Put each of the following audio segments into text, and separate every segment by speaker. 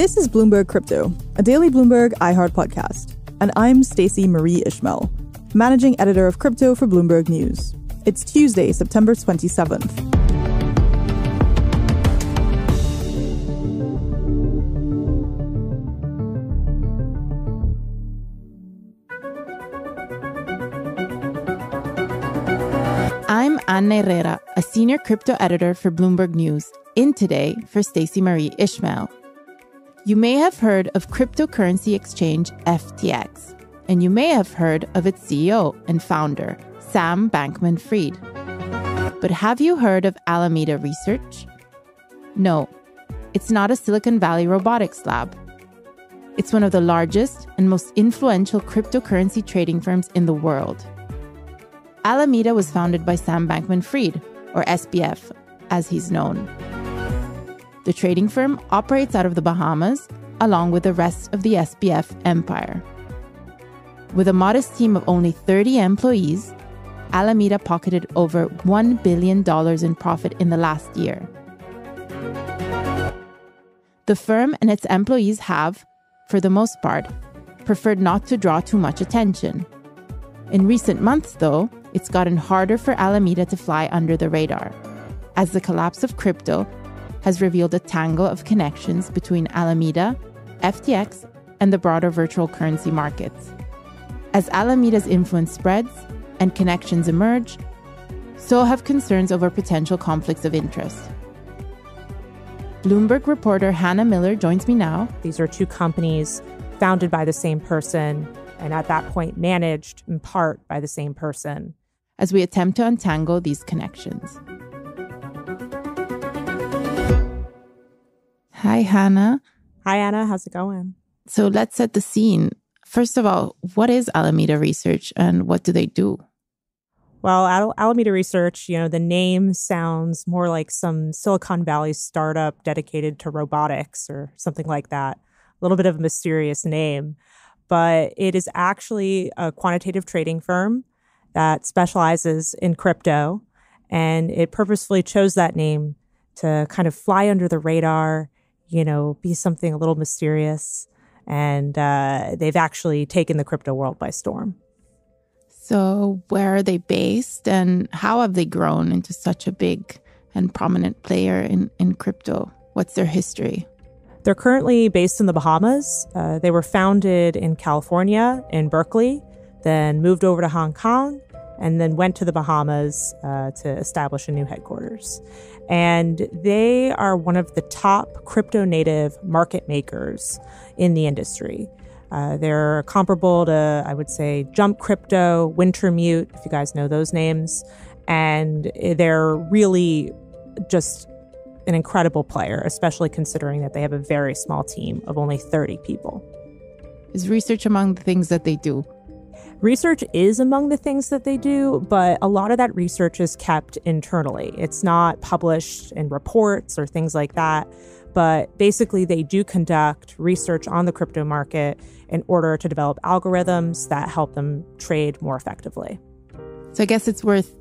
Speaker 1: This is Bloomberg Crypto, a daily Bloomberg iHeart podcast, and I'm Stacey Marie Ishmael, managing editor of crypto for Bloomberg News. It's Tuesday, September 27th.
Speaker 2: I'm Anna Irrera, a senior crypto editor for Bloomberg News, in today for Stacey Marie Ishmael. You may have heard of cryptocurrency exchange FTX, and you may have heard of its CEO and founder, Sam Bankman Fried. But have you heard of Alameda Research? No, it's not a Silicon Valley robotics lab. It's one of the largest and most influential cryptocurrency trading firms in the world. Alameda was founded by Sam Bankman Fried, or SBF, as he's known. The trading firm operates out of the Bahamas, along with the rest of the SBF empire. With a modest team of only 30 employees, Alameda pocketed over $1 billion in profit in the last year. The firm and its employees have, for the most part, preferred not to draw too much attention. In recent months, though, it's gotten harder for Alameda to fly under the radar, as the collapse of crypto has revealed a tangle of connections between Alameda, FTX, and the broader virtual currency markets. As Alameda's influence spreads and connections emerge, so have concerns over potential conflicts of interest. Bloomberg reporter Hannah Miller joins me now.
Speaker 3: These are two companies founded by the same person and at that point managed in part by the same person.
Speaker 2: As we attempt to untangle these connections. Hi, Hannah.
Speaker 3: Hi, Anna. How's it going?
Speaker 2: So let's set the scene. First of all, what is Alameda Research and what do they do?
Speaker 3: Well, Al- Alameda Research, you know, the name sounds more like some Silicon Valley startup dedicated to robotics or something like that. A little bit of a mysterious name, but it is actually a quantitative trading firm that specializes in crypto. And it purposefully chose that name to kind of fly under the radar you know, be something a little mysterious. And uh, they've actually taken the crypto world by storm.
Speaker 2: So, where are they based and how have they grown into such a big and prominent player in, in crypto? What's their history?
Speaker 3: They're currently based in the Bahamas. Uh, they were founded in California, in Berkeley, then moved over to Hong Kong, and then went to the Bahamas uh, to establish a new headquarters and they are one of the top crypto native market makers in the industry. Uh, they're comparable to, I would say, Jump Crypto, Wintermute, if you guys know those names. And they're really just an incredible player, especially considering that they have a very small team of only 30 people.
Speaker 2: Is research among the things that they do?
Speaker 3: Research is among the things that they do, but a lot of that research is kept internally. It's not published in reports or things like that. But basically, they do conduct research on the crypto market in order to develop algorithms that help them trade more effectively.
Speaker 2: So I guess it's worth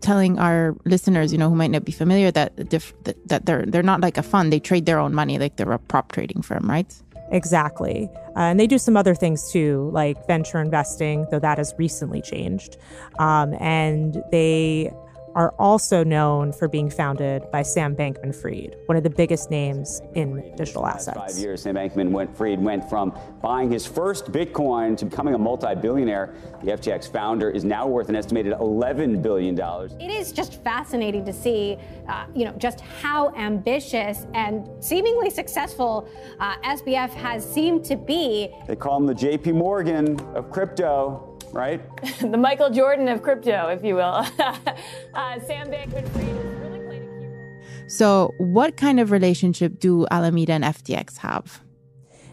Speaker 2: telling our listeners, you know, who might not be familiar, that that they're they're not like a fund; they trade their own money, like they're a prop trading firm, right?
Speaker 3: Exactly. Uh, and they do some other things too, like venture investing, though that has recently changed. Um, and they are also known for being founded by Sam Bankman Fried, one of the biggest names in digital assets.
Speaker 4: Five years, Sam Bankman went, Fried went from buying his first Bitcoin to becoming a multi billionaire. The FTX founder is now worth an estimated $11 billion.
Speaker 5: It is just fascinating to see, uh, you know, just how ambitious and seemingly successful uh, SBF has seemed to be.
Speaker 4: They call him the JP Morgan of crypto right?
Speaker 6: the Michael Jordan of crypto, if you will. uh, Sam Bankman-Fried really played a key role.
Speaker 2: So, what kind of relationship do Alameda and FTX have?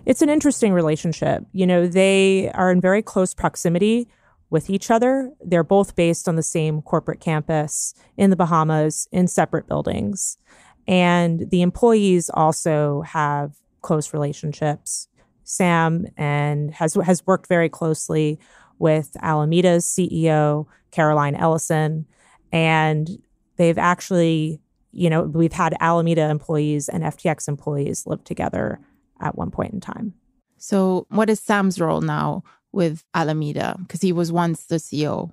Speaker 3: It's an interesting relationship. You know, they are in very close proximity with each other. They're both based on the same corporate campus in the Bahamas in separate buildings. And the employees also have close relationships. Sam and has has worked very closely with Alameda's CEO, Caroline Ellison. And they've actually, you know, we've had Alameda employees and FTX employees live together at one point in time.
Speaker 2: So, what is Sam's role now with Alameda? Because he was once the CEO.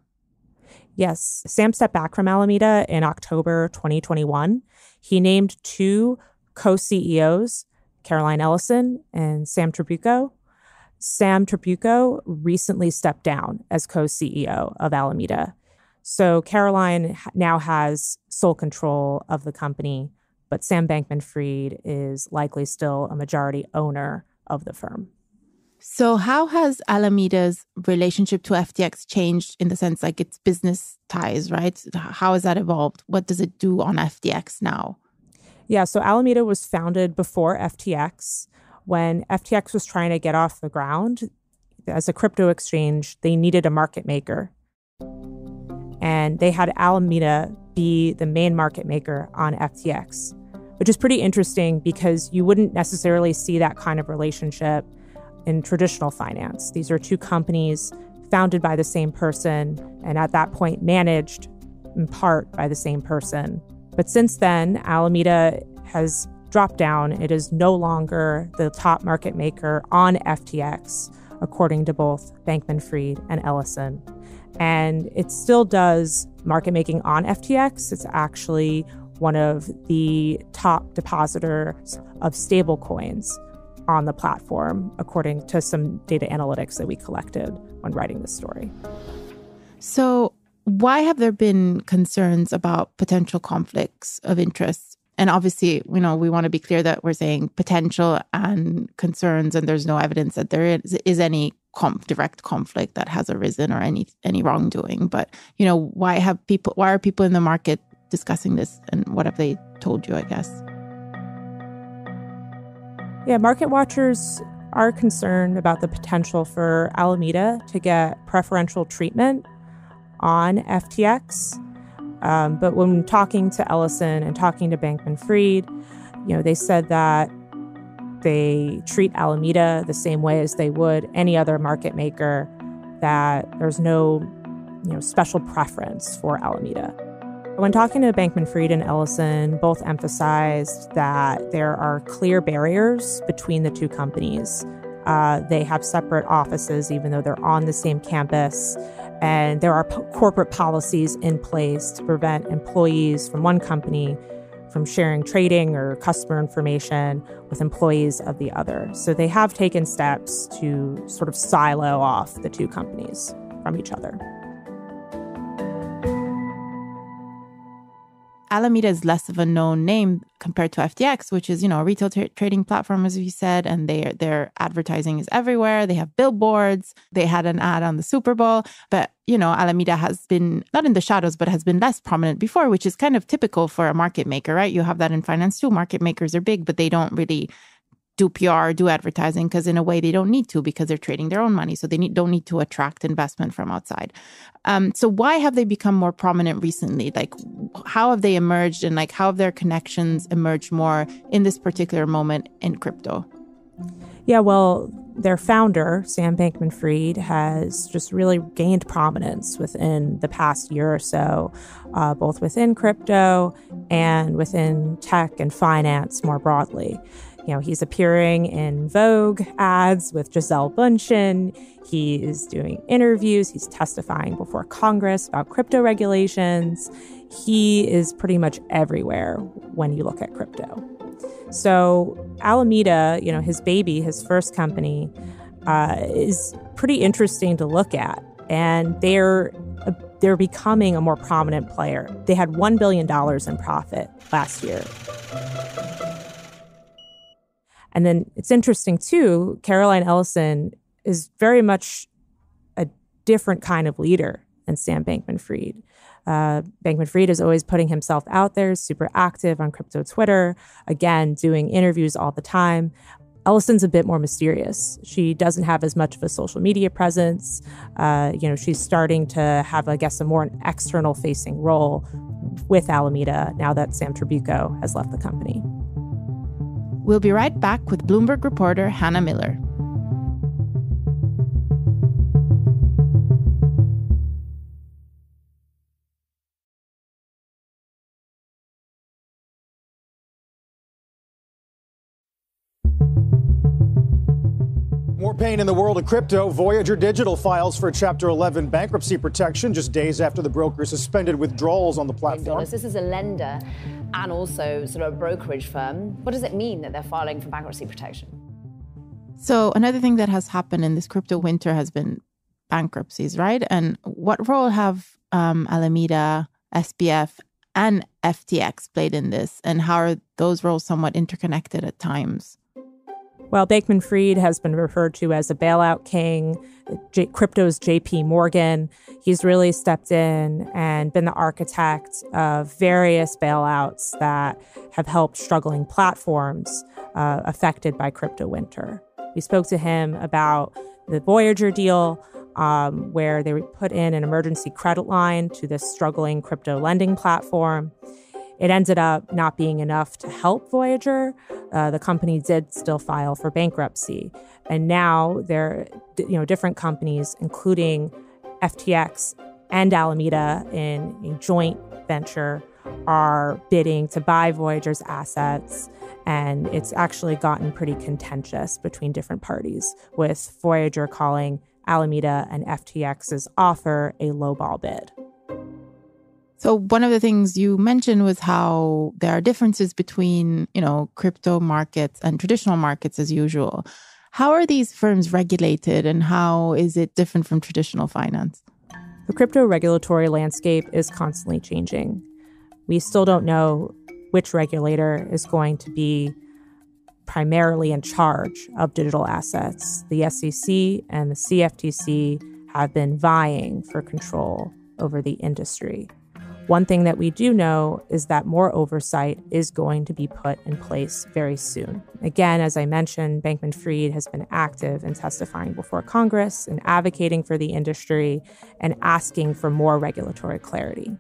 Speaker 3: Yes, Sam stepped back from Alameda in October 2021. He named two co CEOs, Caroline Ellison and Sam Trabucco. Sam Trabucco recently stepped down as co CEO of Alameda. So Caroline now has sole control of the company, but Sam Bankman Fried is likely still a majority owner of the firm.
Speaker 2: So, how has Alameda's relationship to FTX changed in the sense like its business ties, right? How has that evolved? What does it do on FTX now?
Speaker 3: Yeah, so Alameda was founded before FTX. When FTX was trying to get off the ground as a crypto exchange, they needed a market maker. And they had Alameda be the main market maker on FTX, which is pretty interesting because you wouldn't necessarily see that kind of relationship in traditional finance. These are two companies founded by the same person and at that point managed in part by the same person. But since then, Alameda has dropped down. It is no longer the top market maker on FTX, according to both Bankman Fried and Ellison. And it still does market making on FTX. It's actually one of the top depositors of stablecoins on the platform, according to some data analytics that we collected when writing this story.
Speaker 2: So, why have there been concerns about potential conflicts of interest? And obviously, you know, we want to be clear that we're saying potential and concerns, and there's no evidence that there is, is any direct conflict that has arisen or any any wrongdoing. But you know, why have people? Why are people in the market discussing this, and what have they told you? I guess.
Speaker 3: Yeah, market watchers are concerned about the potential for Alameda to get preferential treatment on FTX. Um, but when talking to Ellison and talking to Bankman Fried, you know, they said that they treat Alameda the same way as they would any other market maker, that there's no, you know, special preference for Alameda. When talking to Bankman Fried and Ellison, both emphasized that there are clear barriers between the two companies. Uh, they have separate offices, even though they're on the same campus. And there are p- corporate policies in place to prevent employees from one company from sharing trading or customer information with employees of the other. So they have taken steps to sort of silo off the two companies from each other.
Speaker 2: Alameda is less of a known name compared to FTX, which is you know a retail tra- trading platform, as you said, and they their advertising is everywhere. They have billboards. They had an ad on the Super Bowl, but you know Alameda has been not in the shadows, but has been less prominent before, which is kind of typical for a market maker, right? You have that in finance too. Market makers are big, but they don't really do PR, do advertising, because in a way they don't need to because they're trading their own money. So they need, don't need to attract investment from outside. Um, so why have they become more prominent recently? Like, how have they emerged and like how have their connections emerged more in this particular moment in crypto?
Speaker 3: Yeah, well, their founder, Sam Bankman Fried, has just really gained prominence within the past year or so, uh, both within crypto and within tech and finance more broadly. You know, he's appearing in Vogue ads with Gisele Bündchen. He is doing interviews. He's testifying before Congress about crypto regulations. He is pretty much everywhere when you look at crypto. So Alameda, you know, his baby, his first company, uh, is pretty interesting to look at, and they're uh, they're becoming a more prominent player. They had one billion dollars in profit last year. And then it's interesting too, Caroline Ellison is very much a different kind of leader than Sam Bankman Fried. Uh, Bankman Fried is always putting himself out there, super active on crypto Twitter, again, doing interviews all the time. Ellison's a bit more mysterious. She doesn't have as much of a social media presence. Uh, you know, she's starting to have, I guess, a more external facing role with Alameda now that Sam Trabucco has left the company.
Speaker 2: We'll be right back with Bloomberg reporter Hannah Miller.
Speaker 7: Pain in the world of crypto. Voyager Digital files for Chapter 11 bankruptcy protection just days after the broker suspended withdrawals on the platform.
Speaker 8: This is a lender and also sort of a brokerage firm. What does it mean that they're filing for bankruptcy protection?
Speaker 2: So, another thing that has happened in this crypto winter has been bankruptcies, right? And what role have um, Alameda, SBF, and FTX played in this? And how are those roles somewhat interconnected at times?
Speaker 3: Well, Bankman Fried has been referred to as a bailout king, J- crypto's JP Morgan. He's really stepped in and been the architect of various bailouts that have helped struggling platforms uh, affected by crypto winter. We spoke to him about the Voyager deal, um, where they put in an emergency credit line to this struggling crypto lending platform. It ended up not being enough to help Voyager. Uh, the company did still file for bankruptcy, and now there, you know, different companies, including FTX and Alameda, in a joint venture, are bidding to buy Voyager's assets. And it's actually gotten pretty contentious between different parties, with Voyager calling Alameda and FTX's offer a lowball bid.
Speaker 2: So one of the things you mentioned was how there are differences between, you know, crypto markets and traditional markets as usual. How are these firms regulated and how is it different from traditional finance?
Speaker 3: The crypto regulatory landscape is constantly changing. We still don't know which regulator is going to be primarily in charge of digital assets. The SEC and the CFTC have been vying for control over the industry. One thing that we do know is that more oversight is going to be put in place very soon. Again, as I mentioned, Bankman Fried has been active in testifying before Congress and advocating for the industry and asking for more regulatory clarity.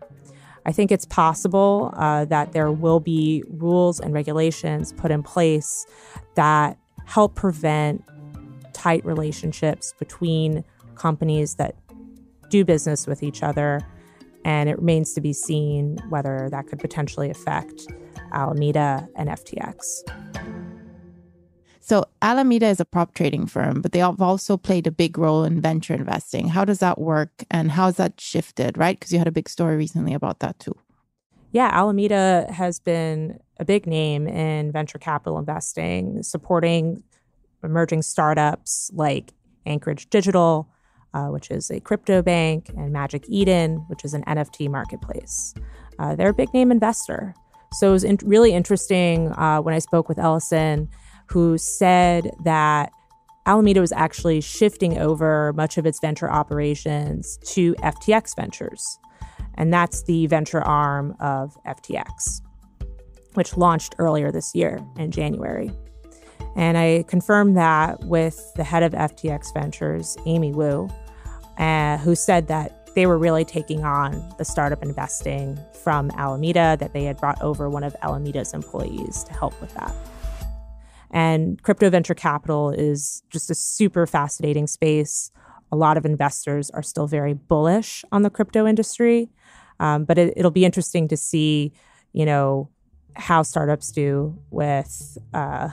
Speaker 3: I think it's possible uh, that there will be rules and regulations put in place that help prevent tight relationships between companies that do business with each other and it remains to be seen whether that could potentially affect Alameda and FTX.
Speaker 2: So, Alameda is a prop trading firm, but they have also played a big role in venture investing. How does that work and how has that shifted, right? Because you had a big story recently about that too.
Speaker 3: Yeah, Alameda has been a big name in venture capital investing, supporting emerging startups like Anchorage Digital, uh, which is a crypto bank, and Magic Eden, which is an NFT marketplace. Uh, they're a big name investor. So it was in- really interesting uh, when I spoke with Ellison, who said that Alameda was actually shifting over much of its venture operations to FTX Ventures. And that's the venture arm of FTX, which launched earlier this year in January. And I confirmed that with the head of FTX Ventures, Amy Wu, uh, who said that they were really taking on the startup investing from Alameda, that they had brought over one of Alameda's employees to help with that. And crypto venture capital is just a super fascinating space. A lot of investors are still very bullish on the crypto industry, um, but it, will be interesting to see, you know, how startups do with uh,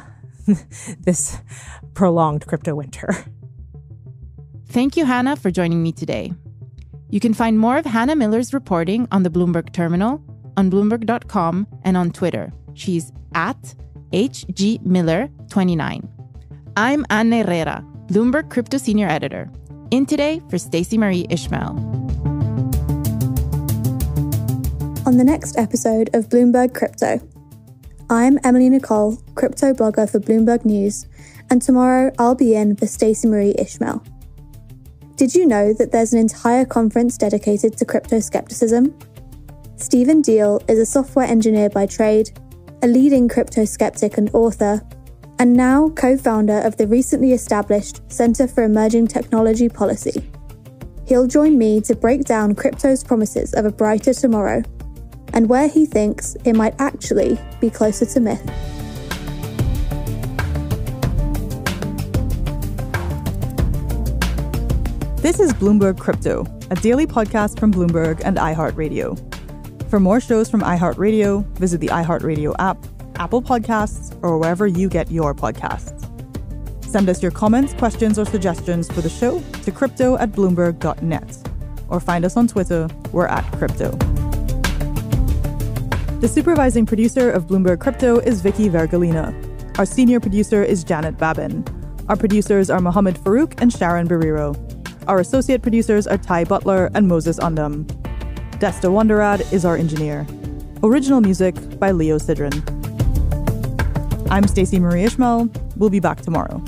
Speaker 3: this prolonged crypto winter.
Speaker 2: Thank you, Hannah, for joining me today. You can find more of Hannah Miller's reporting on the Bloomberg Terminal, on Bloomberg.com, and on Twitter. She's at HGMiller29. I'm Anne Irrera, Bloomberg Crypto Senior Editor. In today for Stacey Marie Ishmael.
Speaker 9: On the next episode of Bloomberg Crypto, I'm Emily Nicolle, crypto blogger for Bloomberg News, and tomorrow I'll be in for Stacey Marie Ishmael. Did you know that there's an entire conference dedicated to crypto skepticism? Stephen Diehl is a software engineer by trade, a leading crypto skeptic and author, and now co founder of the recently established Center for Emerging Technology Policy. He'll join me to break down crypto's promises of a brighter tomorrow and where he thinks it might actually be closer to myth.
Speaker 1: This is Bloomberg Crypto, a daily podcast from Bloomberg and iHeartRadio. For more shows from iHeartRadio, visit the iHeartRadio app, Apple Podcasts, or wherever you get your podcasts. Send us your comments, questions, or suggestions for the show to crypto at bloomberg.net or find us on Twitter. We're at crypto. The supervising producer of Bloomberg Crypto is Vicki Vergolina. Our senior producer is Janet Babin. Our producers are Mohammed Farouk and Sharon Barrero. Our associate producers are Ty Butler and Moses Undum. Desta Wonderad is our engineer. Original music by Leo Sidran. I'm Stacey Marie Ishmael. We'll be back tomorrow.